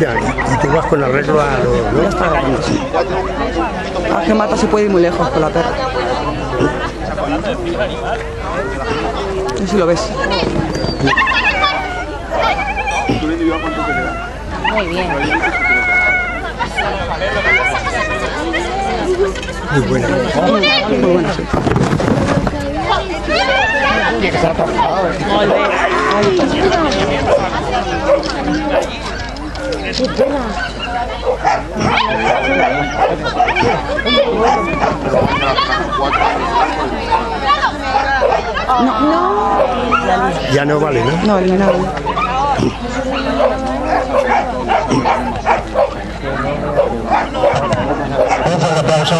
Hostia, y tú vas con arreglo a los... ¿no? Está grabando, sí. A que mata se puede ir muy lejos con la perra. No si lo ves. Muy bien. Muy buena. Muy buena, sí. Ya no vale, ¿no? No. Un fuerte aplauso